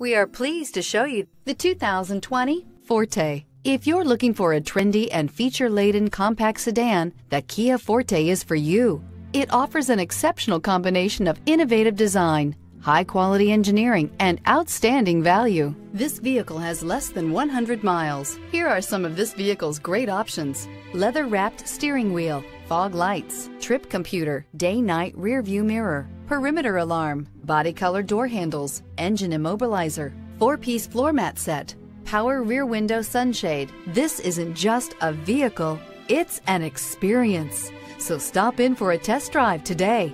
We are pleased to show you the 2020 Forte. If you're looking for a trendy and feature-laden compact sedan, the Kia Forte is for you. It offers an exceptional combination of innovative design, high-quality engineering, and outstanding value. This vehicle has less than 100 miles. Here are some of this vehicle's great options. Leather-wrapped steering wheel, fog lights, trip computer, day-night rear view mirror, perimeter alarm, body color door handles, engine immobilizer, four-piece floor mat set, power rear window sunshade. This isn't just a vehicle, it's an experience. So stop in for a test drive today.